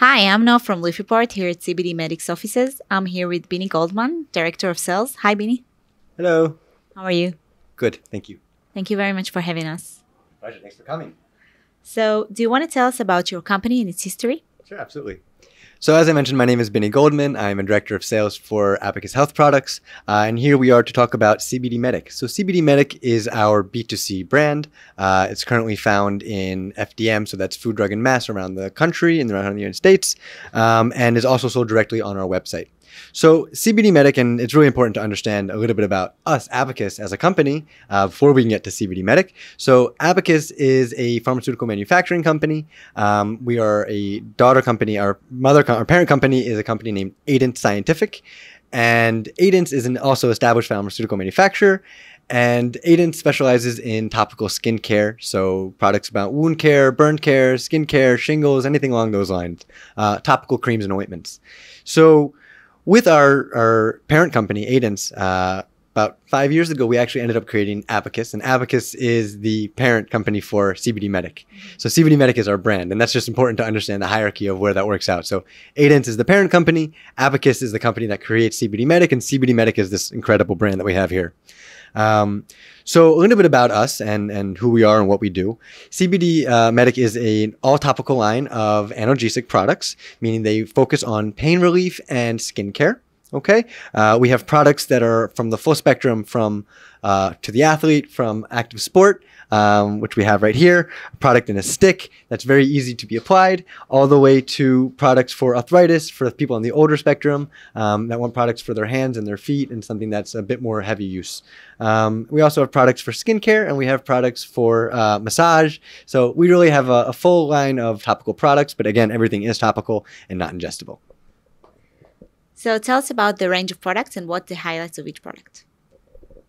Hi, I'm Noah from Leafreport here at CBD Medics offices. I'm here with Bini Goldman, Director of Sales. Hi, Bini. Hello. How are you? Good. Thank you. Thank you very much for having us. Pleasure. Thanks for coming. So, do you want to tell us about your company and its history? Sure, absolutely. So, as I mentioned, my name is Benny Goldman. I'm a director of sales for Abacus Health Products. Uh, and here we are to talk about CBD Medic. So, CBD Medic is our B2C brand. Uh, it's currently found in FDM, so that's food, drug, and mass around the country and around the United States, um, and is also sold directly on our website. So CBD Medic, and it's really important to understand a little bit about us, Abacus, as a company, uh, before we can get to CBD Medic. So Abacus is a pharmaceutical manufacturing company. Um, we are a daughter company. Our mother, our parent company is a company named Aidance Scientific, and Aidance is an also established pharmaceutical manufacturer. And Aidance specializes in topical skin care, so products about wound care, burn care, skin care, shingles, anything along those lines, uh, topical creams and ointments. So with our, our parent company, Aidance, uh, about five years ago, we actually ended up creating Abacus, and Abacus is the parent company for CBD Medic. Mm-hmm. So CBD Medic is our brand, and that's just important to understand the hierarchy of where that works out. So Aidance is the parent company, Abacus is the company that creates CBD Medic, and CBD Medic is this incredible brand that we have here. Um, so a little bit about us and, and who we are and what we do. CBD uh, Medic is an all topical line of analgesic products, meaning they focus on pain relief and skincare. Okay, uh, we have products that are from the full spectrum, from uh, to the athlete, from active sport, um, which we have right here, a product in a stick that's very easy to be applied, all the way to products for arthritis for people on the older spectrum um, that want products for their hands and their feet and something that's a bit more heavy use. Um, we also have products for skincare and we have products for uh, massage. So we really have a, a full line of topical products, but again, everything is topical and not ingestible. So tell us about the range of products and what the highlights of each product.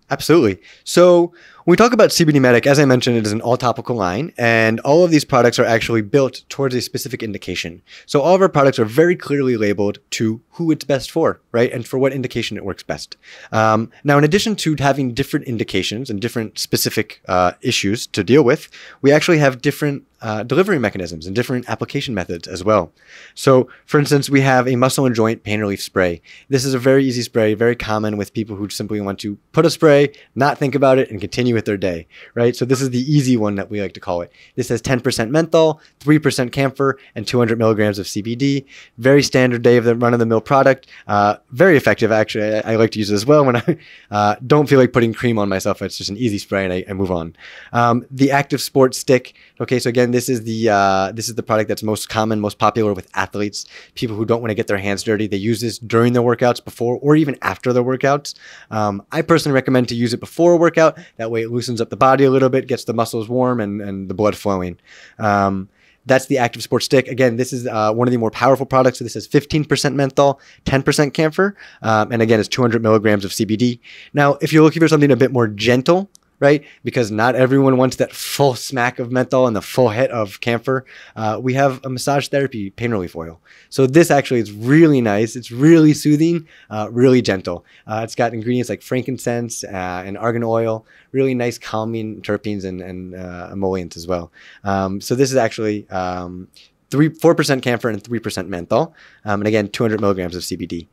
Absolutely. So when we talk about CBD Medic, as I mentioned, it is an all topical line, and all of these products are actually built towards a specific indication. So all of our products are very clearly labeled to who it's best for, right, and for what indication it works best. Um, now, in addition to having different indications and different specific uh, issues to deal with, we actually have different uh, delivery mechanisms and different application methods as well. So, for instance, we have a muscle and joint pain relief spray. This is a very easy spray, very common with people who simply want to put a spray, not think about it, and continue with their day, right? So, this is the easy one that we like to call it. This has 10% menthol, 3% camphor, and 200 milligrams of CBD. Very standard day of the run of the mill product. Uh, very effective, actually. I, I, like to use it as well when I uh, don't feel like putting cream on myself. It's just an easy spray and I, I move on. Um, the active sports stick. Okay, so again, this is the uh, this is the product that's most common, most popular with athletes, people who don't want to get their hands dirty. They use this during their workouts, before or even after their workouts. Um, I personally recommend to use it before a workout. That way, it loosens up the body a little bit, gets the muscles warm, and and the blood flowing. Um, that's the active sports stick. Again, this is uh, one of the more powerful products. So this is 15% menthol, 10% camphor, um, and again, it's 200 milligrams of CBD. Now, if you're looking for something a bit more gentle, right? Because not everyone wants that full smack of menthol and the full hit of camphor. Uh, we have a massage therapy pain relief oil. So this actually is really nice. It's really soothing, uh, really gentle. Uh, it's got ingredients like frankincense uh, and argan oil, really nice calming terpenes and, and uh, emollients as well. Um, so this is actually um, three, 4% camphor and 3% menthol. Um, and again, 200 milligrams of CBD.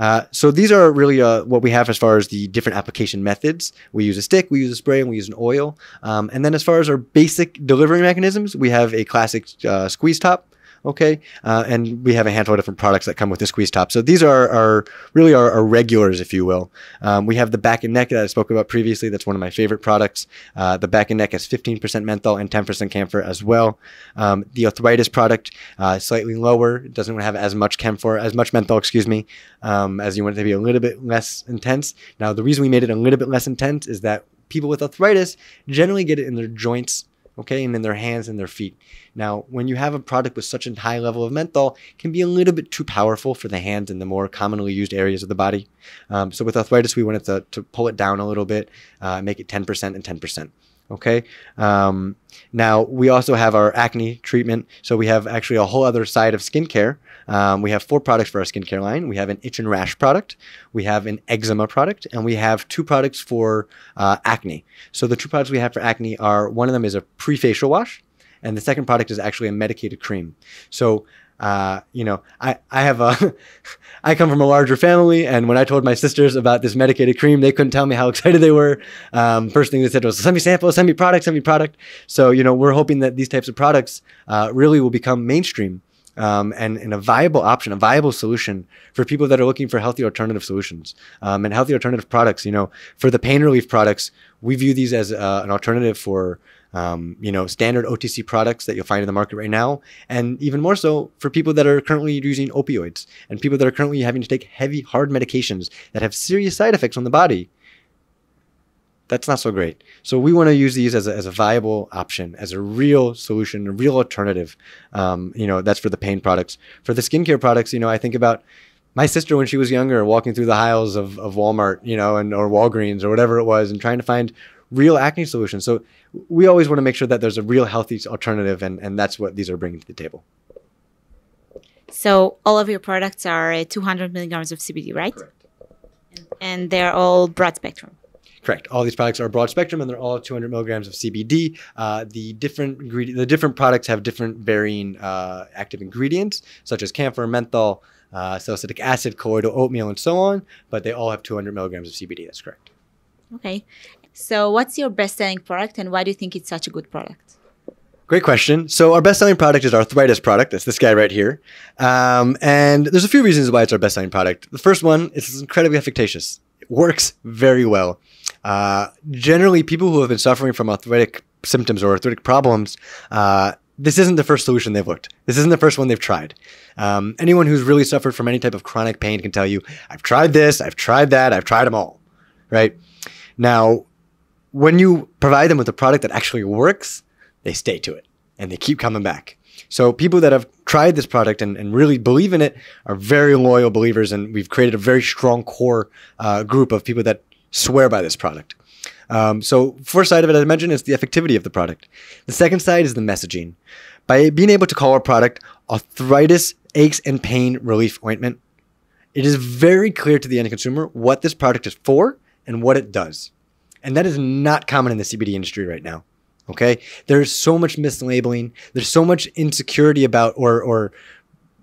Uh, so these are really uh, what we have as far as the different application methods. We use a stick, we use a spray, and we use an oil. Um, and then as far as our basic delivery mechanisms, we have a classic uh, squeeze top okay? Uh, and we have a handful of different products that come with the squeeze top. So these are, are really our, our regulars, if you will. Um, we have the back and neck that I spoke about previously. That's one of my favorite products. Uh, the back and neck has 15% menthol and 10% camphor as well. Um, the arthritis product, uh, slightly lower. It doesn't have as much camphor, as much menthol, excuse me, um, as you want it to be a little bit less intense. Now, the reason we made it a little bit less intense is that people with arthritis generally get it in their joints okay, and in their hands and their feet. Now, when you have a product with such a high level of menthol, can be a little bit too powerful for the hands and the more commonly used areas of the body. Um, so with arthritis, we wanted to, to pull it down a little bit, uh, make it 10% and 10%. Okay. Um, now we also have our acne treatment. So we have actually a whole other side of skincare. Um, we have four products for our skincare line. We have an itch and rash product, we have an eczema product, and we have two products for uh, acne. So the two products we have for acne are one of them is a pre-facial wash, and the second product is actually a medicated cream. So Uh, you know, I, I have a, I come from a larger family, and when I told my sisters about this medicated cream, they couldn't tell me how excited they were. Um, first thing they said was, "Send me sample, send me product, send me product." So you know, we're hoping that these types of products uh, really will become mainstream um, and, and a viable option, a viable solution for people that are looking for healthy alternative solutions um, and healthy alternative products. You know, for the pain relief products, we view these as uh, an alternative for um, you know, standard OTC products that you'll find in the market right now, and even more so for people that are currently using opioids and people that are currently having to take heavy, hard medications that have serious side effects on the body. That's not so great. So we want to use these as a, as a viable option, as a real solution, a real alternative. Um, you know, that's for the pain products. For the skincare products, you know, I think about my sister when she was younger walking through the aisles of, of Walmart, you know, and or Walgreens or whatever it was, and trying to find real acne solutions. So we always want to make sure that there's a real healthy alternative, and, and that's what these are bringing to the table. So all of your products are uh, 200 milligrams of CBD, right? Correct. And they're all broad spectrum. Correct. All these products are broad spectrum, and they're all 200 milligrams of CBD. Uh, the different the different products have different varying uh, active ingredients, such as camphor, menthol, uh, salicylic acid, colloidal oatmeal, and so on. But they all have 200 milligrams of CBD. That's correct. Okay. So, what's your best selling product and why do you think it's such a good product? Great question. So, our best selling product is our arthritis product. That's this guy right here. Um, and there's a few reasons why it's our best selling product. The first one is it's incredibly efficacious, it works very well. Uh, generally, people who have been suffering from arthritic symptoms or arthritic problems, uh, this isn't the first solution they've looked. This isn't the first one they've tried. Um, anyone who's really suffered from any type of chronic pain can tell you, I've tried this, I've tried that, I've tried them all, right? Now, when you provide them with a product that actually works, they stay to it and they keep coming back. So people that have tried this product and, and really believe in it are very loyal believers, and we've created a very strong core uh, group of people that swear by this product. Um, so first side of it, as I mentioned, is the effectivity of the product. The second side is the messaging. By being able to call our product arthritis, aches, and pain relief ointment, it is very clear to the end consumer what this product is for and what it does. And that is not common in the CBD industry right now. Okay. There's so much mislabeling. There's so much insecurity about, or, or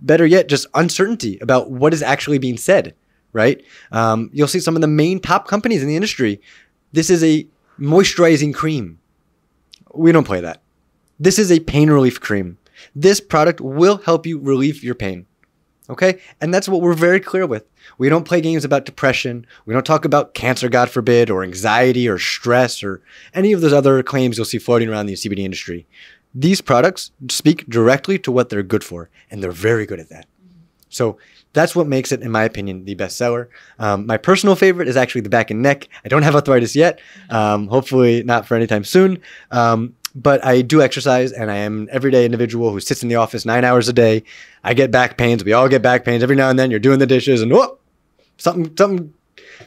better yet, just uncertainty about what is actually being said. Right. Um, you'll see some of the main top companies in the industry. This is a moisturizing cream. We don't play that. This is a pain relief cream. This product will help you relieve your pain. Okay? And that's what we're very clear with. We don't play games about depression. We don't talk about cancer, God forbid, or anxiety or stress or any of those other claims you'll see floating around the CBD industry. These products speak directly to what they're good for, and they're very good at that. So that's what makes it, in my opinion, the best seller. Um, my personal favorite is actually the back and neck. I don't have arthritis yet. Um, hopefully, not for any time soon. Um, but I do exercise and I am an everyday individual who sits in the office nine hours a day. I get back pains. We all get back pains every now and then. You're doing the dishes and whoop, something, something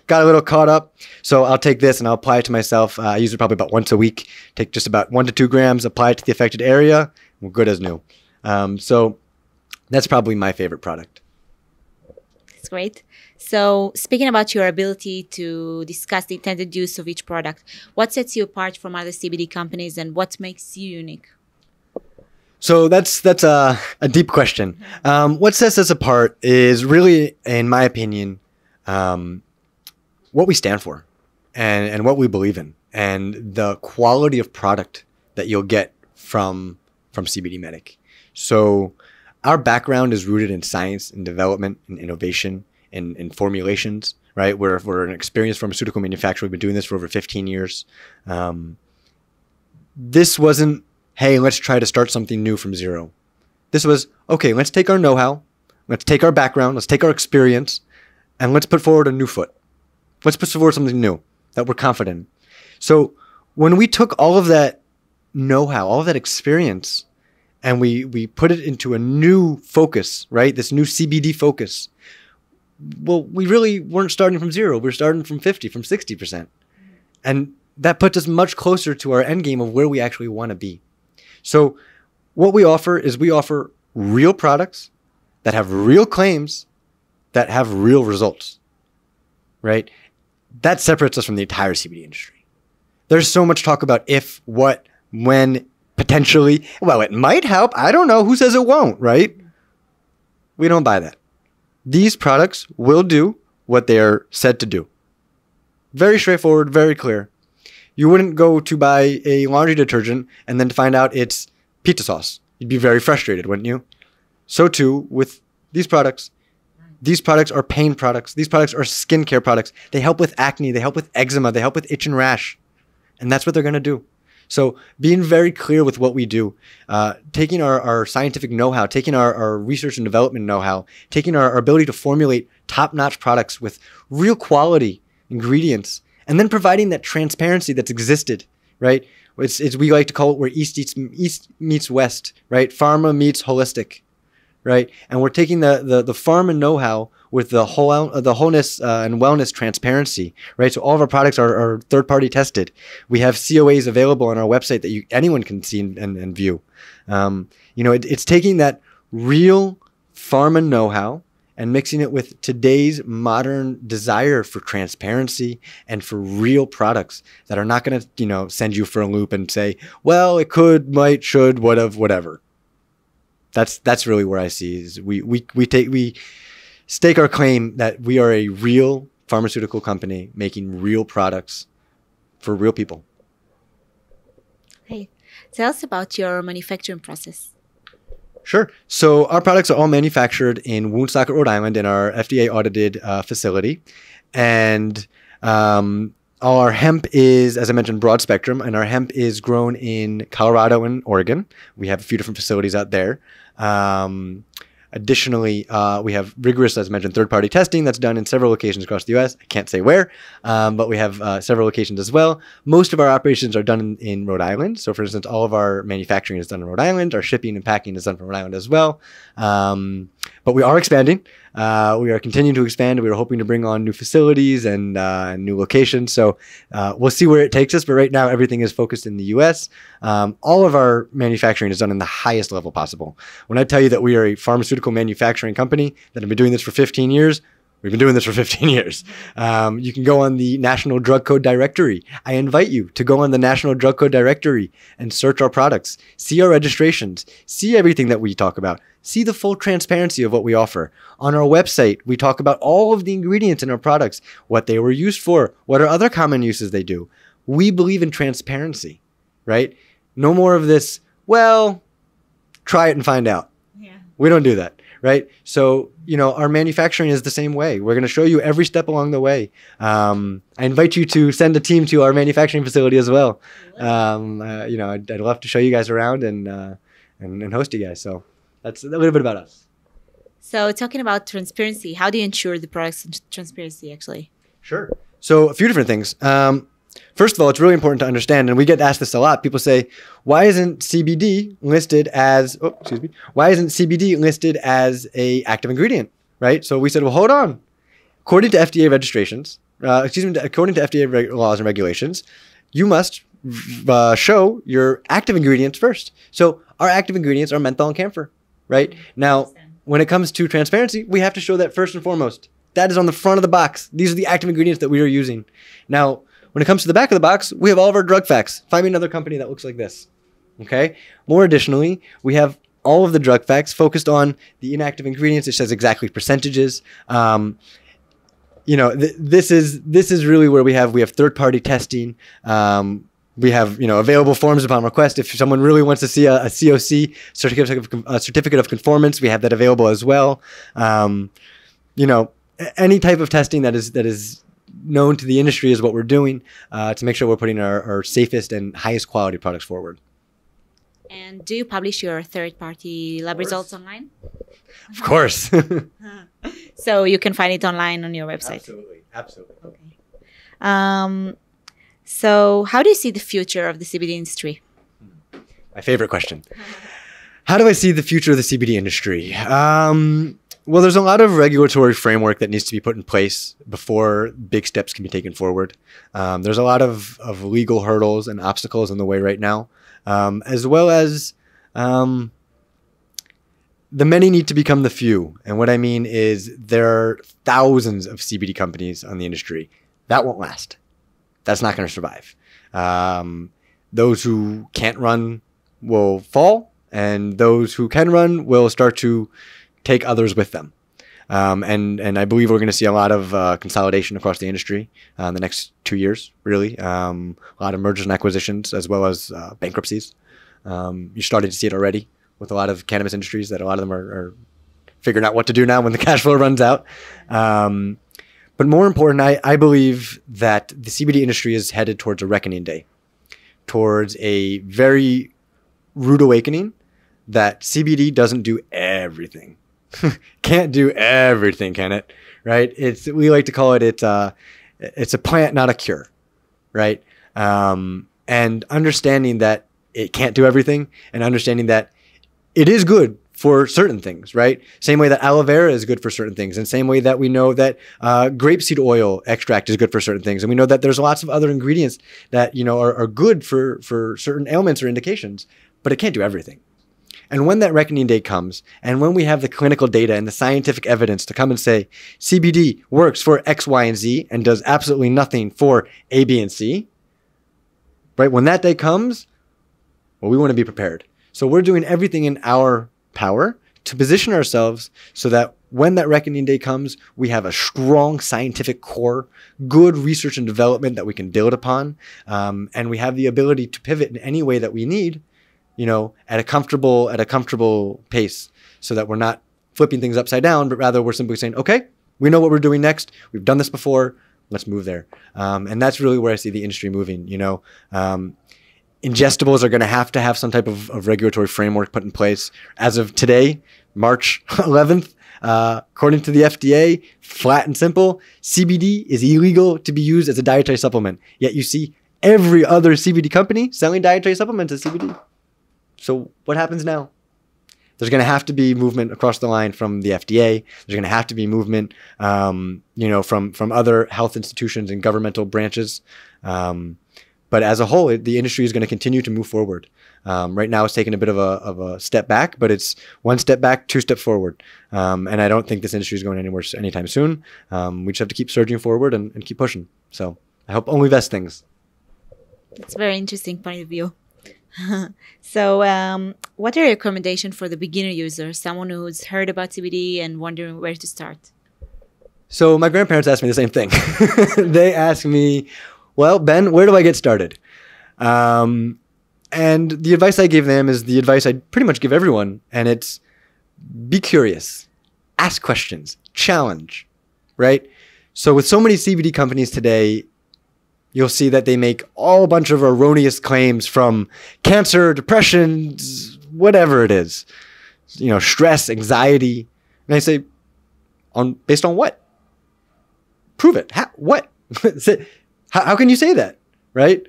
got a little caught up. So I'll take this and I'll apply it to myself. Uh, I use it probably about once a week. Take just about one to two grams, apply it to the affected area. We're good as new. Um, so that's probably my favorite product. It's great. So, speaking about your ability to discuss the intended use of each product, what sets you apart from other CBD companies and what makes you unique? So that's that's a, a deep question. Um, what sets us apart is really, in my opinion, um, what we stand for, and and what we believe in, and the quality of product that you'll get from from CBD Medic. So our background is rooted in science and development and innovation in, in formulations, right? We're, we're an experienced pharmaceutical manufacturer. We've been doing this for over 15 years. Um, this wasn't, hey, let's try to start something new from zero. This was, okay, let's take our know how, let's take our background, let's take our experience, and let's put forward a new foot. Let's put forward something new that we're confident in. So when we took all of that know how, all of that experience, and we, we put it into a new focus, right? This new CBD focus well, we really weren't starting from zero. We are starting from 50, from 60%. And that puts us much closer to our end game of where we actually want to be. So, what we offer is we offer real products that have real claims that have real results, right? That separates us from the entire CBD industry. There's so much talk about if, what, when, potentially. Well, it might help. I don't know. Who says it won't, right? We don't buy that. These products will do what they are said to do. Very straightforward, very clear. You wouldn't go to buy a laundry detergent and then find out it's pizza sauce. You'd be very frustrated, wouldn't you? So too with these products. These products are pain products. These products are skincare products. They help with acne. They help with eczema. They help with itch and rash. And that's what they're going to do. So being very clear with what we do, uh, taking our, our scientific know-how, taking our, our research and development know-how, taking our, our ability to formulate top-notch products with real quality ingredients, and then providing that transparency that's existed, right? It's, it's we like to call it where East eats, East meets West, right? Pharma meets holistic, right? And we're taking the the, the pharma know-how with the whole the wholeness uh, and wellness transparency, right? So all of our products are, are third party tested. We have COAs available on our website that you anyone can see and, and, and view. Um, you know, it, it's taking that real pharma know how and mixing it with today's modern desire for transparency and for real products that are not going to, you know, send you for a loop and say, well, it could, might, should, would have, whatever. That's that's really where I see is we we we take we stake our claim that we are a real pharmaceutical company making real products for real people. Hey, tell us about your manufacturing process. Sure. So our products are all manufactured in Woonsocket, Rhode Island, in our FDA audited uh, facility, and um, our hemp is, as I mentioned, broad spectrum, and our hemp is grown in Colorado and Oregon. We have a few different facilities out there. Um, Additionally, uh, we have rigorous, as mentioned, third party testing that's done in several locations across the US. I can't say where, um, but we have uh, several locations as well. Most of our operations are done in, in, Rhode Island. So, for instance, all of our manufacturing is done in Rhode Island. Our shipping and packing is done from Rhode Island as well. Um, but we are expanding. Uh, we are continuing to expand. We are hoping to bring on new facilities and uh, new locations. So uh, we'll see where it takes us. But right now, everything is focused in the U.S. Um, all of our manufacturing is done in the highest level possible. When I tell you that we are a pharmaceutical manufacturing company that have been doing this for 15 years, We've been doing this for 15 years. Um, you can go on the National Drug Code Directory. I invite you to go on the National Drug Code Directory and search our products, see our registrations, see everything that we talk about, see the full transparency of what we offer. On our website, we talk about all of the ingredients in our products, what they were used for, what are other common uses they do. We believe in transparency, right? No more of this, well, try it and find out. Yeah. We don't do that right? So, you know, our manufacturing is the same way. We're going to show you every step along the way. Um, I invite you to send a team to our manufacturing facility as well. Um, uh, you know, I'd, I'd, love to show you guys around and, uh, and, and host you guys. So that's a little bit about us. So, talking about transparency, how do you ensure the product's transparency actually? Sure. So, a few different things. Um, First of all, it's really important to understand, and we get asked this a lot. People say, "Why isn't CBD listed as? Oh, excuse me. Why isn't CBD listed as a active ingredient?" Right. So we said, "Well, hold on. According to FDA registrations, uh, excuse me, according to FDA reg- laws and regulations, you must uh, show your active ingredients first. So our active ingredients are menthol and camphor. Right now, when it comes to transparency, we have to show that first and foremost. That is on the front of the box. These are the active ingredients that we are using. Now, when it comes to the back of the box, we have all of our drug facts. Find me another company that looks like this. Okay. More additionally, we have all of the drug facts focused on the inactive ingredients. It says exactly percentages. Um, you know, th- this is this is really where we have we have third party testing. Um, we have you know available forms upon request. If someone really wants to see a, a COC certificate of, a certificate of conformance, we have that available as well. Um, you know, any type of testing that is that is known to the industry as what we're doing uh, to make sure we're putting our, our safest and highest quality products forward. And do you publish your third party lab results online? Of course. so you can find it online on your website. Absolutely. Absolutely. Okay. Um, so, how do you see the future of the CBD industry? My favorite question. How do I see the future of the CBD industry? Um, well, there's a lot of regulatory framework that needs to be put in place before big steps can be taken forward. Um, there's a lot of, of legal hurdles and obstacles in the way right now, um, as well as um, the many need to become the few. And what I mean is there are thousands of CBD companies on the industry. That won't last. That's not going to survive. Um, those who can't run will fall, and those who can run will start to take others with them. Um, and and I believe we're going to see a lot of uh, consolidation across the industry uh, in the next two years. Really, um, a lot of mergers and acquisitions as well as uh, bankruptcies. Um, you're starting to see it already with a lot of cannabis industries that a lot of them are, are figuring out what to do now when the cash flow runs out. Um, but more important, I, I believe that the CBD industry is headed towards a reckoning day, towards a very rude awakening that CBD doesn't do everything. Can't do everything, can it? Right? It's we like to call it it's uh it's a plant, not a cure, right? Um, and understanding that it can't do everything, and understanding that it is good for certain things, right? Same way that aloe vera is good for certain things, and same way that we know that uh, grapeseed oil extract is good for certain things, and we know that there's lots of other ingredients that you know are, are good for for certain ailments or indications, but it can't do everything. And when that reckoning day comes, and when we have the clinical data and the scientific evidence to come and say CBD works for X, Y, and Z and does absolutely nothing for A, B, and C, right? When that day comes, well, we want to be prepared. So we're doing everything in our power to position ourselves so that when that reckoning day comes, we have a strong scientific core, good research and development that we can build upon, um, and we have the ability to pivot in any way that we need you know, at a comfortable at a comfortable pace, so that we're not flipping things upside down, but rather we're simply saying, okay, we know what we're doing next. We've done this before. Let's move there. Um, and that's really where I see the industry moving. You know, um, ingestibles are going to have to have some type of, of, regulatory framework put in place. As of today, March 11th, uh, according to the FDA, flat and simple, CBD is illegal to be used as a dietary supplement. Yet you see every other CBD company selling dietary supplements as CBD. So what happens now? There's going to have to be movement across the line from the FDA. There's going to have to be movement, um, you know, from from other health institutions and governmental branches. Um, but as a whole, it, the industry is going to continue to move forward. Um, right now, it's taking a bit of a, of a step back, but it's one step back, two steps forward. Um, and I don't think this industry is going anywhere anytime soon. Um, we just have to keep surging forward and, and keep pushing. So I hope only best things. That's a very interesting point of view. so, um, what are your recommendations for the beginner user, someone who's heard about CBD and wondering where to start? So, my grandparents asked me the same thing. they asked me, "Well, Ben, where do I get started?" Um, and the advice I gave them is the advice I pretty much give everyone, and it's be curious, ask questions, challenge, right? So, with so many CBD companies today, you'll see that they make all a bunch of erroneous claims from cancer, depression, whatever it is, you know, stress, anxiety. And I say, on based on what? Prove it. How, what? how, how can you say that? Right?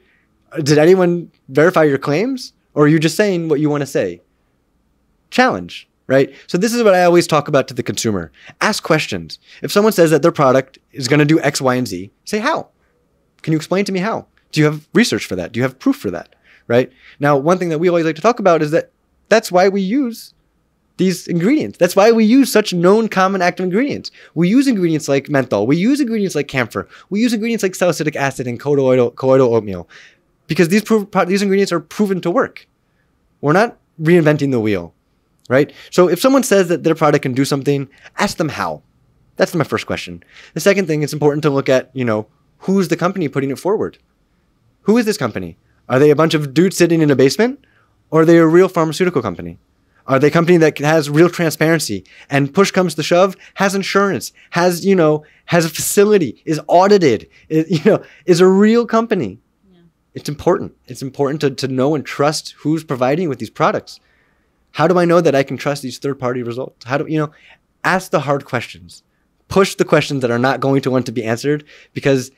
Did anyone verify your claims, or are you just saying what you want to say? Challenge. Right? So, this is what I always talk about to the consumer. Ask questions. If someone says that their product is going to do X, Y, and Z, say how. Can you explain to me how? Do you have research for that? Do you have proof for that? Right? Now, one thing that we always like to talk about is that that's why we use these ingredients. That's why we use such known common active ingredients. We use ingredients like menthol. We use ingredients like camphor. We use ingredients like salicylic acid and colloidal, colloidal oatmeal because these, prov- these ingredients are proven to work. We're not reinventing the wheel, right? So if someone says that their product can do something, ask them how. That's my first question. The second thing, it's important to look at, you know, who's the company putting it forward? Who is this company? Are they a bunch of dudes sitting in a basement? Or are they a real pharmaceutical company? Are they a company that has real transparency and push comes to shove, has insurance, has, you know, has a facility, is audited, is, you know, is a real company? Yeah. It's important. It's important to, to know and trust who's providing with these products. How do I know that I can trust these third party results? How do, you know, ask the hard questions. Push the questions that are not going to want to be answered because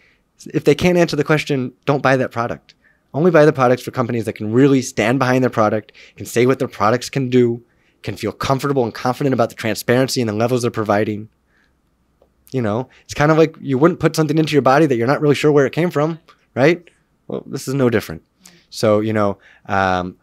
if they can't answer the question, don't buy that product. Only buy the products for companies that can really stand behind their product, can say what their products can do, can feel comfortable and confident about the transparency and the levels they're providing. You know, it's kind of like you wouldn't put something into your body that you're not really sure where it came from, right? Well, this is no different. So, you know, um,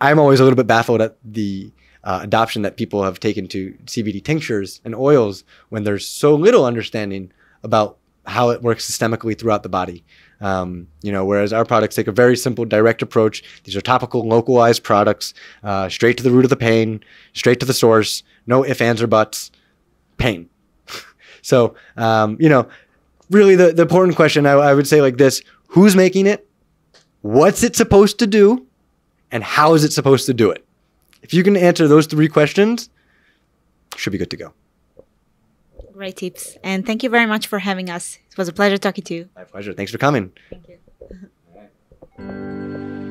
I'm always a little bit baffled at the uh, adoption that people have taken to CBD tinctures and oils when there's so little understanding about how it works systemically throughout the body. Um, you know, whereas our products take a very simple, direct approach. These are topical, localized products, uh, straight to the root of the pain, straight to the source, no ifs, ands, or buts, pain. so, um, you know, really the, the important question I, I would say like this who's making it? What's it supposed to do? And how is it supposed to do it? If you can answer those three questions, should be good to go. Great tips. And thank you very much for having us. It was a pleasure talking to you. My pleasure. Thanks for coming. Thank you.